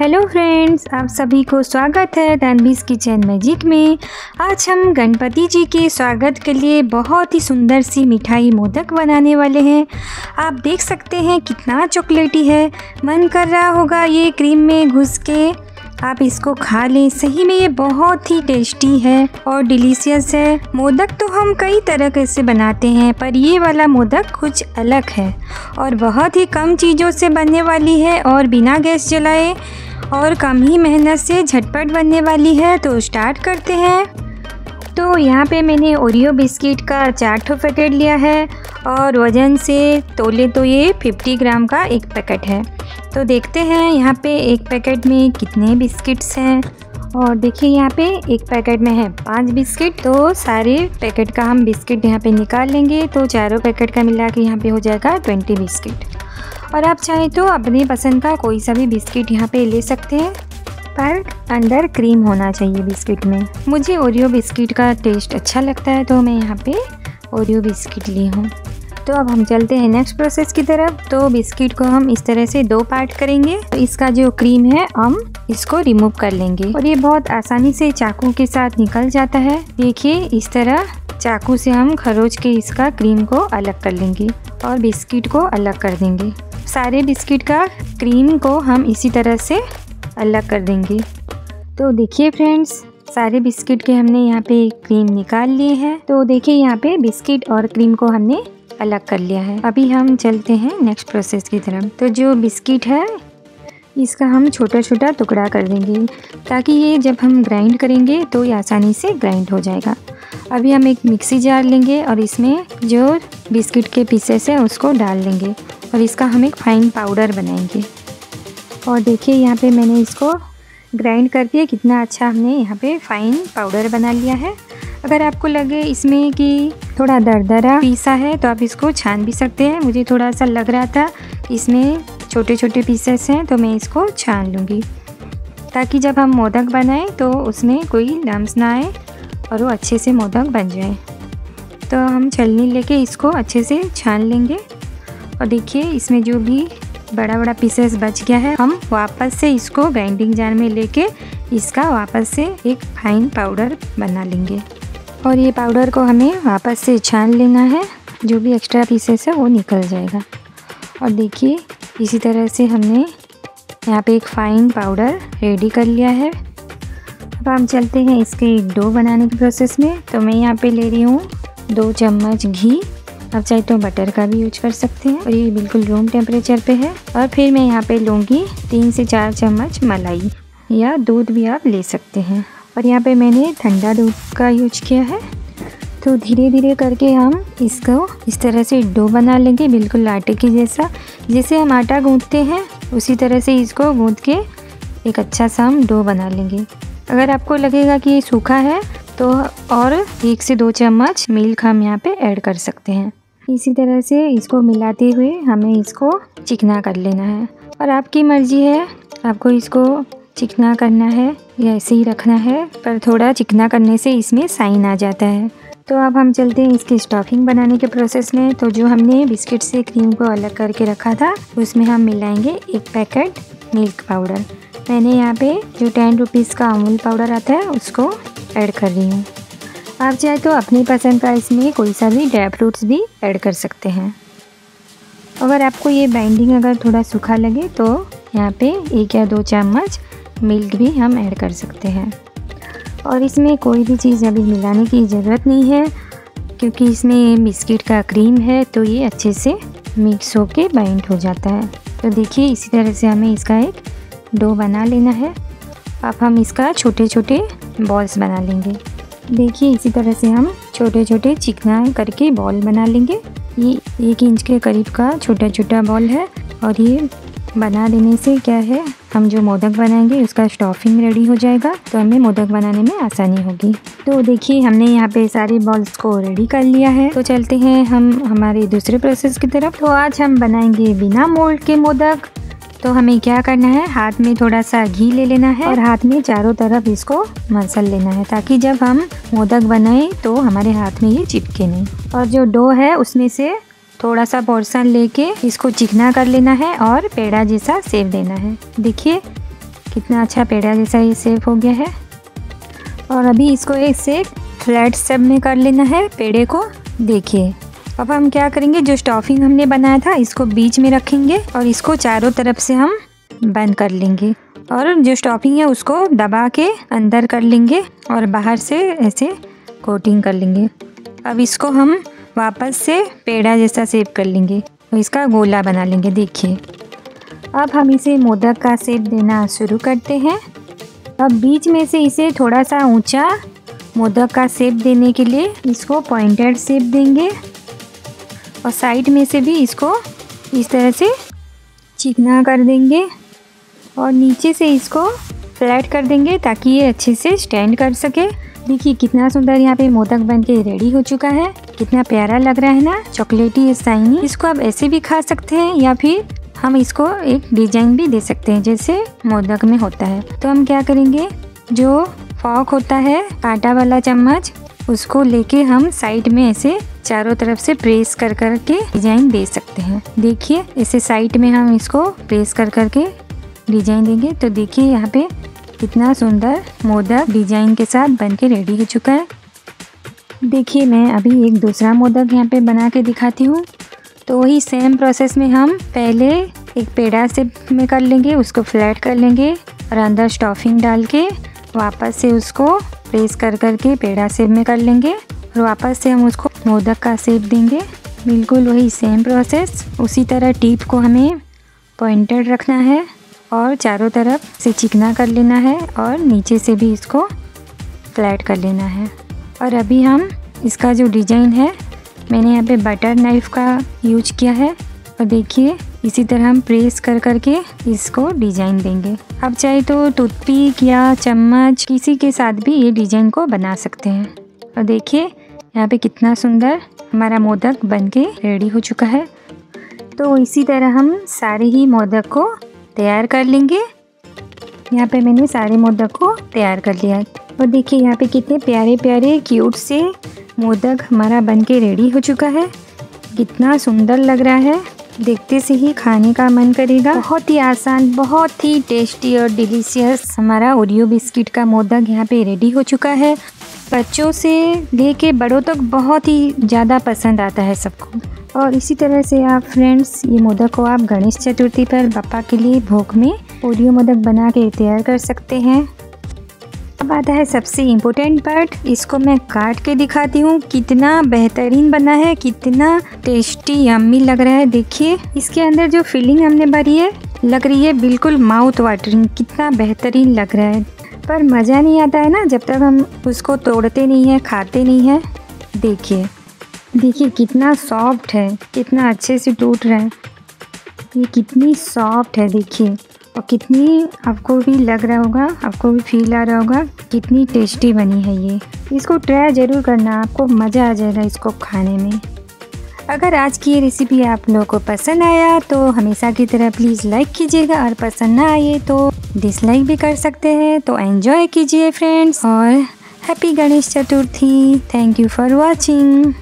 Hello friends, आप सभी को स्वागत है तनबीस किचन मैजिक में। आज हम गणपति जी के स्वागत के लिए बहुत ही सुंदर सी मिठाई मोदक बनाने वाले हैं। आप देख सकते हैं कितना चॉकलेटी है। मन कर रहा होगा ये क्रीम में घुस के। आप इसको खा लें, सही में ये बहुत ही टेस्टी है और डिलीशियस है। मोदक तो हम कई तरह के से बनाते हैं, पर ये वाला मोदक कुछ अलग है और बहुत ही कम चीज़ों से बनने वाली है और बिना गैस जलाए। और कम ही मेहनत से झटपट बनने वाली है तो स्टार्ट करते हैं। तो यहाँ पे मैंने ओरियो बिस्किट का चार ठो पैकेट लिया है और वज़न से तोले तो ये 50 ग्राम का एक पैकेट है। तो देखते हैं यहाँ पे एक पैकेट में कितने बिस्किट्स हैं। और देखिए यहाँ पे एक पैकेट में है पाँच बिस्किट तो सारे पैकेट का हम बिस्किट यहाँ पे निकाल लेंगे तो चारों पैकेट का मिला के यहाँ पे हो जाएगा ट्वेंटी बिस्किट और आप चाहें तो अपनी पसंद का कोई सा भी बिस्किट यहाँ पे ले सकते हैं। पर अंदर क्रीम होना चाहिए बिस्किट में। मुझे ओरियो बिस्किट का टेस्ट अच्छा लगता है तो मैं यहाँ पे ओरियो बिस्किट ली हूँ। तो अब हम चलते हैं नेक्स्ट प्रोसेस की तरफ़। तो बिस्किट को हम इस तरह से दो पार्ट करेंगे। तो इसका जो क्रीम है, हम इसको रिमूव कर लेंगे। और ये बहुत आसानी से चाकू के साथ निकल जाता है। देखिए, इस तरह चाकू से हम खरोच के इसका क्रीम को अलग कर लेंगे और बिस्किट को अलग कर देंगे। सारे बिस्किट का क्रीम को हम इसी तरह से अलग कर देंगे। तो देखिए फ्रेंड्स सारे बिस्किट के हमने यहाँ पे क्रीम निकाल लिए हैं। तो देखिए यहाँ पे बिस्किट और क्रीम को हमने अलग कर लिया है। अभी हम चलते हैं नेक्स्ट प्रोसेस की तरफ़। तो जो बिस्किट है, इसका हम छोटा छोटा टुकड़ा कर देंगे, ताकि ये जब हम ग्राइंड करेंगे तो ये आसानी से ग्राइंड हो जाएगा। अभी हम एक मिक्सी जार लेंगे और इसमें जो बिस्किट के पीसेस है उसको डाल देंगे और इसका हम एक फाइन पाउडर बनाएँगे। और देखिए यहाँ पे मैंने इसको ग्राइंड करके कितना अच्छा हमने यहाँ पे फाइन पाउडर बना लिया है। अगर आपको लगे इसमें कि थोड़ा दरदरा पीसा है तो आप इसको छान भी सकते हैं। मुझे थोड़ा सा लग रहा था इसमें छोटे छोटे पीसेस हैं तो मैं इसको छान लूँगी। ताकि जब हम मोदक बनाएँ तो उसमें कोई लम्स ना आए और वो अच्छे से मोदक बन जाए। तो हम छलनी लेके इसको अच्छे से छान लेंगे। और देखिए, इसमें जो भी बड़ा बड़ा पीसेस बच गया है, हम वापस से इसको ग्राइंडिंग जार में लेके इसका वापस से एक फाइन पाउडर बना लेंगे। और ये पाउडर को हमें वापस से छान लेना है, जो भी एक्स्ट्रा पीसेस है, वो निकल जाएगा। और देखिए, इसी तरह से हमने यहाँ पे एक फ़ाइन पाउडर रेडी कर लिया है। अब हम चलते हैं इसके एक डो बनाने के प्रोसेस में। तो मैं यहाँ पे ले रही हूँ दो चम्मच घी। आप चाहे तो बटर का भी यूज़ कर सकते हैं। और ये बिल्कुल रूम टेम्परेचर पे है। और फिर मैं यहाँ पे लूँगी तीन से चार चम्मच मलाई। या दूध भी आप ले सकते हैं। और यहाँ पे मैंने ठंडा दूध का यूज़ किया है। तो धीरे धीरे करके हम इसको इस तरह से डो बना लेंगे, बिल्कुल आटे की जैसा। जैसे हम आटा गूँथते हैं, उसी तरह से इसको गूँथ के एक अच्छा सा हम डो बना लेंगे। अगर आपको लगेगा कि ये सूखा है तो और एक से दो चम्मच मिल्क हम यहाँ पे ऐड कर सकते हैं। इसी तरह से इसको मिलाते हुए हमें इसको चिकना कर लेना है। और आपकी मर्ज़ी है, आपको इसको चिकना करना है, या ऐसे ही रखना है, पर थोड़ा चिकना करने से इसमें साइन आ जाता है। तो अब हम चलते हैं इसकी स्टफिंग बनाने के प्रोसेस में। तो जो हमने बिस्किट से क्रीम को अलग करके रखा था, उसमें हम मिलाएँगे एक पैकेट मिल्क पाउडर मैंने यहाँ पे जो टेन रुपीज़ का अमूल पाउडर आता है, उसको ऐड कर रही हूँ। आप चाहे तो अपनी पसंद का इसमें कोई सा भी ड्राई फ्रूट्स भी ऐड कर सकते हैं। अगर आपको ये बाइंडिंग अगर थोड़ा सूखा लगे तो यहाँ पे एक या दो चम्मच मिल्क भी हम ऐड कर सकते हैं। और इसमें कोई भी चीज़ अभी मिलाने की ज़रूरत नहीं है, क्योंकि इसमें बिस्किट का क्रीम है तो ये अच्छे से मिक्स होके बाइंड हो जाता है। तो देखिए, इसी तरह से हमें इसका एक डो बना लेना है। अब हम इसका छोटे छोटे बॉल्स बना लेंगे। देखिए, इसी तरह से हम छोटे छोटे चिकना करके बॉल बना लेंगे। ये एक इंच के करीब का छोटा छोटा बॉल है और ये बना देने से क्या है, हम जो मोदक बनाएँगे, उसका स्टफिंग रेडी हो जाएगा। तो हमें मोदक बनाने में आसानी होगी। तो देखिए, हमने यहाँ पे सारे बॉल्स को रेडी कर लिया है। तो चलते हैं हम हमारे दूसरे प्रोसेस की तरफ़। तो आज हम बनाएँगे बिना मोल्ड के मोदक। तो हमें क्या करना है? हाथ में थोड़ा सा घी ले लेना है और हाथ में चारों तरफ़ इसको मसल लेना है ताकि जब हम मोदक बनाए तो हमारे हाथ में ये चिपके नहीं। और जो डो है उसमें से थोड़ा सा पोर्सन लेके इसको चिकना कर लेना है और पेड़ा जैसा सेव देना है। देखिए, कितना अच्छा पेड़ा जैसा ये सेव हो गया है। और अभी इसको एक से फ्लैट सब में कर लेना है, पेड़े को देखिए। अब हम क्या करेंगे? जो स्टॉफिंग हमने बनाया था, इसको बीच में रखेंगे और इसको चारों तरफ़ से हम बंद कर लेंगे। और जो स्टॉफिंग है, उसको दबा के अंदर कर लेंगे और बाहर से ऐसे कोटिंग कर लेंगे। अब इसको हम वापस से पेड़ा जैसा सेप कर लेंगे और इसका गोला बना लेंगे, देखिए। अब हम इसे मोदक का सेप देना शुरू करते हैं। अब बीच में से इसे थोड़ा सा ऊँचा मोदक का सेप देने के लिए इसको पॉइंटेड सेप देंगे। और साइड में से भी इसको इस तरह से चिकना कर देंगे और नीचे से इसको फ्लैट कर देंगे ताकि ये अच्छे से स्टैंड कर सके। देखिए, कितना सुंदर यहाँ पे मोदक बन के रेडी हो चुका है। कितना प्यारा लग रहा है ना? चॉकलेटी साइनी इसको आप ऐसे भी खा सकते हैं या फिर हम इसको एक डिज़ाइन भी दे सकते हैं, जैसे मोदक में होता है। तो हम क्या करेंगे? जो फॉक होता है कांटा वाला चम्मच उसको लेके हम साइड में ऐसे चारों तरफ़ से प्रेस कर कर के डिज़ाइन दे सकते हैं। देखिए, ऐसे साइड में हम इसको प्रेस कर कर के डिज़ाइन देंगे। तो देखिए, यहाँ पे कितना सुंदर मोदक डिज़ाइन के साथ बन के रेडी हो चुका है। देखिए, मैं अभी एक दूसरा मोदक यहाँ पे बना के दिखाती हूँ। तो वही सेम प्रोसेस में हम पहले एक पेड़ा से में कर लेंगे, उसको फ्लैट कर लेंगे और अंदर स्टॉफिंग डाल के वापस से उसको प्रेस कर कर के पेड़ा सेप में कर लेंगे और वापस से हम उसको मोदक का सेप देंगे। बिल्कुल वही सेम प्रोसेस उसी तरह टीप को हमें पॉइंटेड रखना है और चारों तरफ़ से चिकना कर लेना है और नीचे से भी इसको फ्लैट कर लेना है। और अभी हम इसका जो डिज़ाइन है, मैंने यहाँ पे बटर नाइफ़ का यूज़ किया है। और देखिए इसी तरह हम प्रेस कर करके इसको डिज़ाइन देंगे। अब चाहे तो टूथपिक या चम्मच किसी के साथ भी ये डिज़ाइन को बना सकते हैं। और देखिए, यहाँ पे कितना सुंदर हमारा मोदक बन के रेडी हो चुका है। तो इसी तरह हम सारे ही मोदक को तैयार कर लेंगे। यहाँ पे मैंने सारे मोदक को तैयार कर लिया और देखिए, यहाँ पे कितने प्यारे प्यारे क्यूट से मोदक हमारा बन के रेडी हो चुका है। कितना सुंदर लग रहा है। देखते से ही खाने का मन करेगा। बहुत ही आसान, बहुत ही टेस्टी और डिलीशियस हमारा ओरियो बिस्किट का मोदक यहाँ पे रेडी हो चुका है। बच्चों से लेके बड़ों तक बहुत ही ज़्यादा पसंद आता है सबको। और इसी तरह से आप फ्रेंड्स ये मोदक को आप गणेश चतुर्थी पर पापा के लिए भोग में ओरियो मोदक बना के तैयार कर सकते हैं। अब आता है, सबसे इम्पोर्टेंट पार्ट इसको मैं काट के दिखाती हूँ, कितना बेहतरीन बना है, कितना टेस्टी यम्मी लग रहा है। देखिए, इसके अंदर जो फिलिंग हमने भरी है, लग रही है बिल्कुल माउथ वाटरिंग कितना बेहतरीन लग रहा है। पर मज़ा नहीं आता है ना, जब तक हम उसको तोड़ते नहीं हैं, खाते नहीं हैं। देखिए देखिए कितना सॉफ्ट है, कितना अच्छे से टूट रहा है। ये कितनी सॉफ्ट है, देखिए। और कितनी आपको भी लग रहा होगा, आपको भी फील आ रहा होगा कितनी टेस्टी बनी है ये। इसको ट्राई ज़रूर करना, आपको मज़ा आ जाएगा इसको खाने में। अगर आज की ये रेसिपी आप लोगों को पसंद आया तो हमेशा की तरह प्लीज़ लाइक कीजिएगा और पसंद ना आए तो डिसलाइक भी कर सकते हैं तो एंजॉय कीजिए फ्रेंड्स और happy Ganesh Chaturthi. Thank you for watching